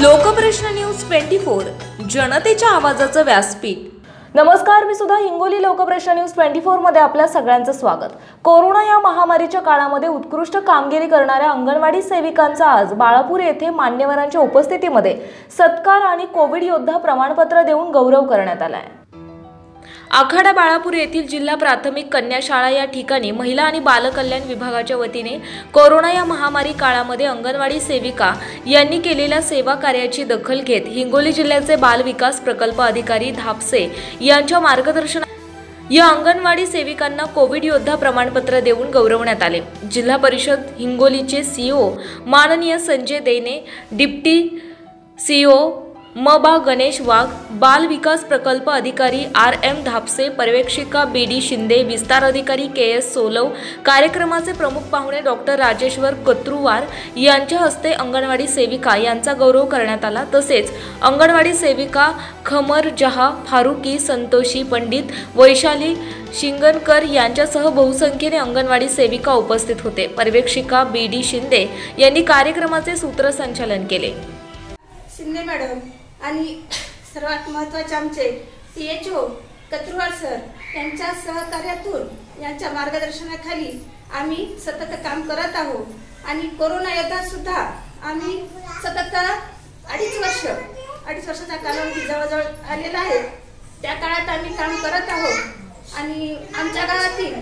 Lokprashna news twenty four जनतेच्या आवाजाचं व्यासपीठ. नमस्कार मी सुद्धा हिंगोली लोकप्रश्न न्यूज ट्वेंटी मध्ये आपल्या सगळ्यांचं स्वागत. कोरोना या महामारीच्या काळामध्ये उत्कृष्ट कामगिरी करणाऱ्या अंगणवाडी सेविकांचा आज बाळापूर येथे मान्यवरांच्या उपस्थितीमध्ये सत्कार आणि कोविड योद्धा प्रमाणपत्र देऊन गौरव करण्यात आला आहे आखाडा बाळापूर येथील जिल्हा प्राथमिक कन्या शाळा या ठिकाणी महिला आणि बालकल्याण विभागाच्या वतीने कोरोना या महामारी काळामध्ये अंगणवाडी सेविका यांनी केलेल्या सेवा कार्याची दखल घेत हिंगोली जिल्ह्याचे बालविकास प्रकल्प अधिकारी धापसे यांच्या मार्गदर्शन या अंगणवाडी सेविकांना कोविड योद्धा प्रमाणपत्र देऊन गौरवण्यात आले. जिल्हा परिषद हिंगोलीचे सीओ माननीय संजय देने डिप्टी सीओ म बा गणेश वाघ बाल विकास प्रकल्प अधिकारी आर एम धापसे पर्यवेक्षिका बी डी शिंदे विस्तार अधिकारी के एस सोलव कार्यक्रमाचे प्रमुख पाहुणे डॉक्टर राजेश्वर कत्रुवार यांच्या हस्ते अंगणवाडी सेविका यांचा गौरव करण्यात आला. तसेच अंगणवाडी सेविका खमर जहा फारुकी संतोषी पंडित वैशाली शिंगणकर यांच्यासह बहुसंख्येने अंगणवाडी सेविका उपस्थित होते. पर्यवेक्षिका बी डी शिंदे यांनी कार्यक्रमाचे सूत्रसंचालन केले. शिंदे मॅडम आणि सर्वात महत्त्वाचे आमचे T H O Katruwar sir यांच्या सहकार्यातून यांच्या मार्गदर्शनाखाली आम्ही सतत काम करत आहोत. आणि कोरोना योद्धा सुद्धा आम्ही सतत अडीच वर्ष अडीच वर्षाचा कालावधी जवळजवळ आलेला आहे. त्या काळात आम्ही काम करत आहोत. आणि आमच्या गावातील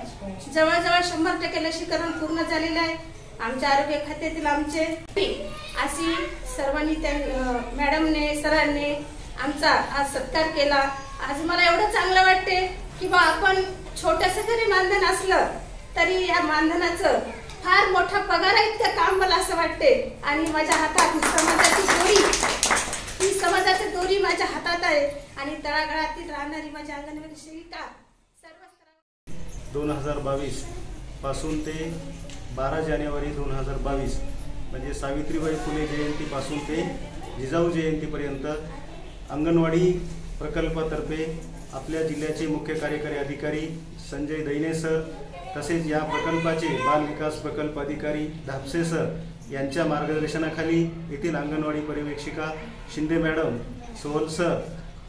जवळजवळ शंभर टक्के लसीकरण पूर्ण झालेलं आहे. आमच्या आरोग्य खात्यातील आमचे अशी सर्वांनी त्या मॅडमने सरांनी आमचा आज सत्कार केला. आज मला एवढं चांगलं वाटते की बा आपण छोटस जरी मानधन असलं तरी या मानधनाचं फार मोठा पगार इतकं काम मला असं वाटते. आणि माझ्या हातात समाजाची दोरी ही समाजाची दोरी माझ्या हातात आहे. आणि तळागाळातील राहणारी माझ्या अंगणवाडी सेविका सर्व दोन हजार बावीसपासून ते बारा जानेवारी दोन हजार बावीस. म्हणजे सावित्रीबाई फुले जयंतीपासून ते जिजाऊ जयंतीपर्यंत अंगणवाडी प्रकल्पातर्फे आपल्या जिल्ह्याचे मुख्य कार्यकारी अधिकारी संजय दैने सर तसेच या प्रकल्पाचे बाल विकास प्रकल्प अधिकारी धापसे सर यांच्या मार्गदर्शनाखाली येथील अंगणवाडी पर्यवेक्षिका शिंदे मॅडम सोहल सर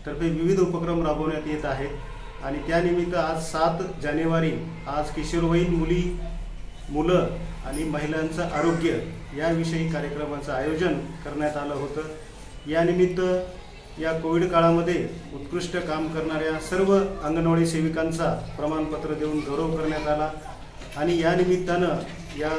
तर्फे विविध उपक्रम राबवण्यात येत आहेत. आणि त्यानिमित्त आज सात जानेवारी आज किशोरवयीन मुली मुलं आणि महिलांचं आरोग्य याविषयी कार्यक्रमाचं आयोजन करण्यात आलं होतं. यानिमित्त या कोविड काळामध्ये उत्कृष्ट काम करणाऱ्या सर्व अंगणवाडी सेविकांचा प्रमाणपत्र देऊन गौरव करण्यात आला आणि या निमित्तानं या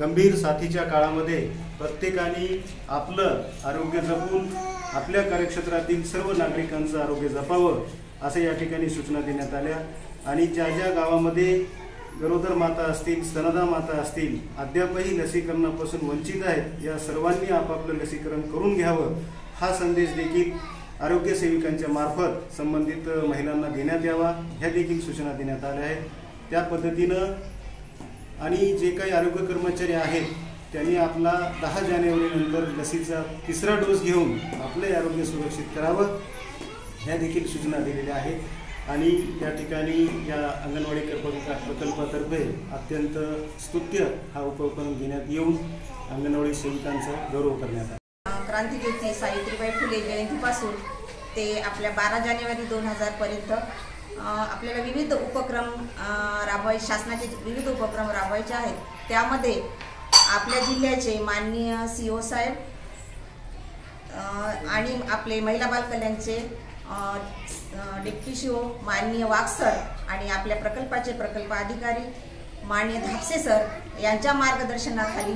गंभीर साथीच्या काळामध्ये प्रत्येकाने आपलं आरोग्य जपून आपल्या कार्यक्षेत्रातील सर्व नागरिकांचं आरोग्य जपावं असं या ठिकाणी सूचना देण्यात आल्या. आणि ज्या ज्या गावामध्ये गरोदर माता असतील स्तनदा माता असतील अद्यापही लसीकरणापासून वंचित आहेत या सर्वांनी आपापलं लसीकरण करून घ्यावं हा संदेश देखील आरोग्य सेविकांच्या मार्फत संबंधित महिलांना देण्यात यावा ह्या देखील सूचना देण्यात आल्या आहेत. त्या पद्धतीनं आणि जे काही आरोग्य कर्मचारी आहेत त्यांनी आपला दहा जानेवारीनंतर लसीचा तिसरा डोस घेऊन आपले आरोग्य सुरक्षित करावं ह्या देखील सूचना दिलेल्या आहेत. आणि त्या ठिकाणी या अंगणवाडी प्रकल्प- प्रकल्पातर्फे अत्यंत स्तुत्य हा उपक्रम घेण्यात येऊन अंगणवाडी सेविकांचा गौरव करण्यात आला. क्रांतीज्योती सावित्रीबाई फुले जयंतीपासून ते आपल्या बारा जानेवारी दोन हजारपर्यंत आपल्याला विविध उपक्रम राबवाय शासनाचे विविध उपक्रम राबवायचे आहेत. त्यामध्ये आपल्या जिल्ह्याचे माननीय सी ओ साहेब आणि आपले महिला बालकल्याणचे डेप्टी शिओ माननीय वाघ सर आणि आपल्या प्रकल्पाचे प्रकल्प अधिकारी माननीय धापसे सर यांच्या मार्गदर्शनाखाली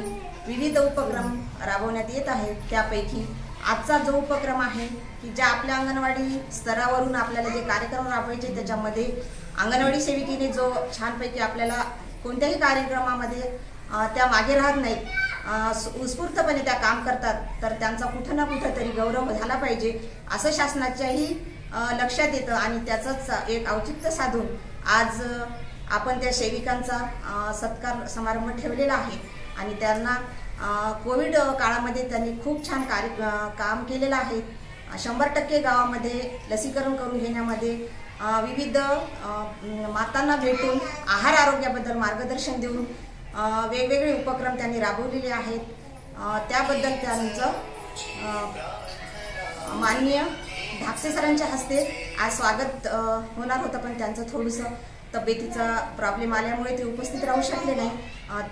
विविध उपक्रम राबवण्यात येत आहेत. त्यापैकी आजचा जो उपक्रम आहे की ज्या आपल्या अंगणवाडी स्तरावरून आपल्याला जे कार्यक्रम राबवायचे त्याच्यामध्ये अंगणवाडी सेविकेने जो छानपैकी आपल्याला कोणत्याही कार्यक्रमामध्ये त्या मागे राहत नाहीत. उत्स्फूर्तपणे त्या काम करतात तर त्यांचा कुठं ना कुठं तरी गौरव झाला पाहिजे असं शासनाच्याही लक्षात येतं आणि त्याचंच एक औचित्य साधून आज आपण त्या सेविकांचा सत्कार समारंभ ठेवलेला आहे. आणि त्यांना कोविड काळामध्ये त्यांनी खूप छान कार्य काम केलेलं आहे. शंभर टक्के गावामध्ये लसीकरण करून घेण्यामध्ये विविध मातांना भेटून आहार आरोग्याबद्दल मार्गदर्शन देऊन वेगवेगळे उपक्रम त्यांनी राबवलेले आहेत. त्याबद्दल त्यांचं माननीय धाकसे सरांच्या हस्ते आज स्वागत होणार होतं पण त्यांचं थोडंसं तब्येतीचा प्रॉब्लेम आल्यामुळे ते उपस्थित राहू शकले नाही.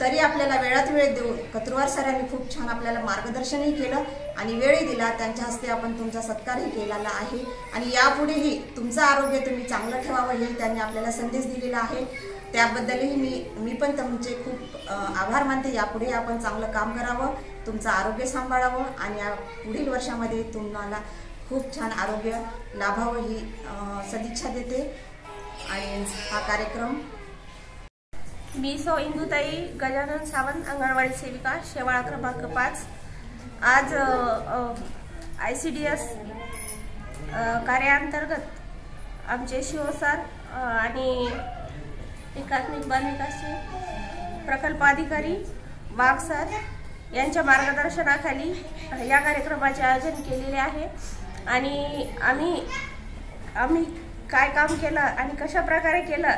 तरी आपल्याला वेळात वेळ देऊन कत्रुवार सरांनी खूप छान आपल्याला मार्गदर्शनही केलं आणि वेळही दिला. त्यांच्या हस्ते आपण तुमचा सत्कारही केलेला आहे. आणि यापुढेही तुमचं आरोग्य तुम्ही चांगलं ठेवावं हे त्यांनी आपल्याला संदेश दिलेला आहे. त्याबद्दलही मी मी पण तुमचे खूप आभार मानते. यापुढे आपण चांगलं काम करावं तुमचं आरोग्य सांभाळावं आणि या पुढील वर्षामध्ये तुम्हाला खूप छान आरोग्य लाभावं ही सदिच्छा देते. आणि हा कार्यक्रम मी सौ इंदुताई गजानन सावंत अंगणवाडी सेविका शेवाळा क्रमांक पाच. आज आय सी डी एस कार्याअंतर्गत आमचे शिवसार आणि एकात्मिक बालविकासचे प्रकल्प अधिकारी वाघ सर यांच्या मार्गदर्शनाखाली या कार्यक्रमाचे आयोजन केलेले आहे. आणि आम्ही आम्ही काय काम केलं आणि कशा प्रकारे केलं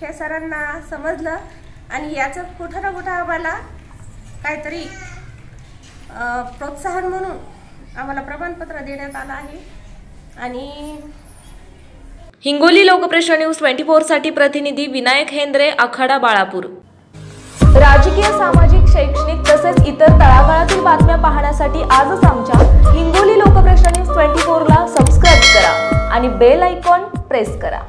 हे सरांना समजलं आणि याचं कुठं ना कुठं आम्हाला काहीतरी प्रोत्साहन म्हणून आम्हाला प्रमाणपत्र देण्यात आलं आहे. आणि हिंगोली लोकप्रश्न न्यूज ट्वेंटी साठी प्रतिनिधी विनायक हेंद्रे आखाडा बाळापूर. राजकीय सामाजिक शैक्षणिक तसेच इतर तळागाळातील बातम्या पाहण्यासाठी आजच आमच्या हिंगोली लोकप्रश्न न्यूज ट्वेंटी फोरला सबस्क्राईब करा आणि बेल आयकॉन प्रेस करा.